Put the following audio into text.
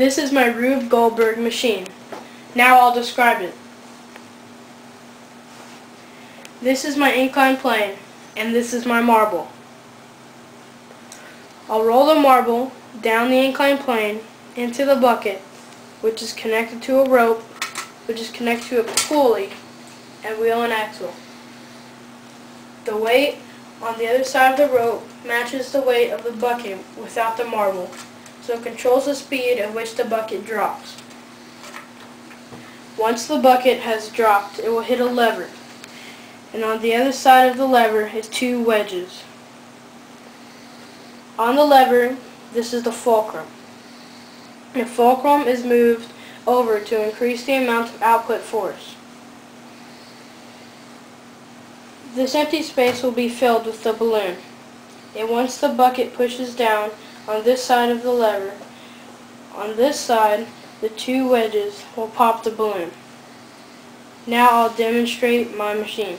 This is my Rube Goldberg machine. Now I'll describe it. This is my inclined plane, and this is my marble. I'll roll the marble down the inclined plane into the bucket, which is connected to a rope, which is connected to a pulley, and wheel and axle. The weight on the other side of the rope matches the weight of the bucket without the marble, so controls the speed at which the bucket drops. Once the bucket has dropped, it will hit a lever, and on the other side of the lever is two wedges. On the lever, this is the fulcrum. The fulcrum is moved over to increase the amount of output force. This empty space will be filled with the balloon. And once the bucket pushes down on this side of the lever, on this side, the two wedges will pop the balloon. Now I'll demonstrate my machine.